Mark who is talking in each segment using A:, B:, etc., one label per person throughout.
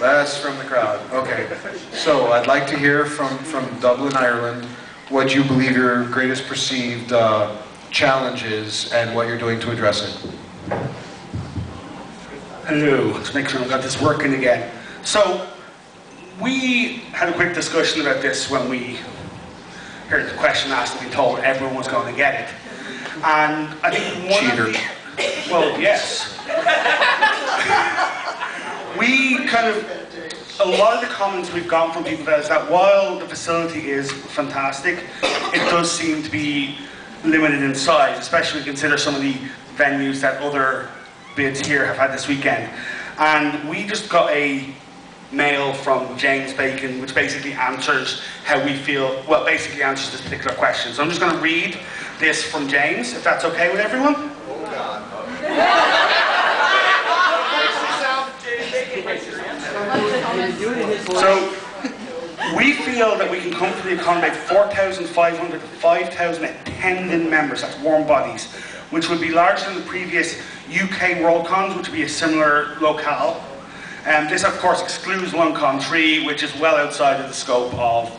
A: Last from the crowd, okay. So I'd like to hear from, from Dublin, Ireland, what you believe your greatest perceived uh, challenge is and what you're doing to address it.
B: Hello, let's make sure I've got this working again. So, we had a quick discussion about this when we heard the question asked and we told everyone was going to get it. And I think one
A: Cheater.
B: of the... Well, yes. we kind of... A lot of the comments we've gotten from people is that while the facility is fantastic, it does seem to be limited in size, especially when you consider some of the venues that other bids here have had this weekend. And we just got a mail from James Bacon, which basically answers how we feel, well, basically answers this particular question. So I'm just going to read this from James, if that's okay with everyone. Oh, So we feel that we can comfortably accommodate 4,500 to 5,000 attending members, that's warm bodies, which would be larger than the previous UK Worldcons, which would be a similar locale. Um, this, of course, excludes LonCon 3, which is well outside of the scope of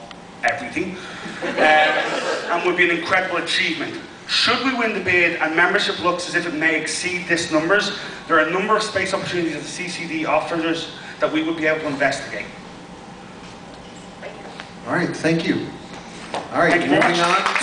B: everything, um, and would be an incredible achievement. Should we win the bid and membership looks as if it may exceed this numbers, there are a number of space opportunities that the CCD offers that we would be able to investigate.
A: All right, thank you. All right,
B: Thank
A: moving on.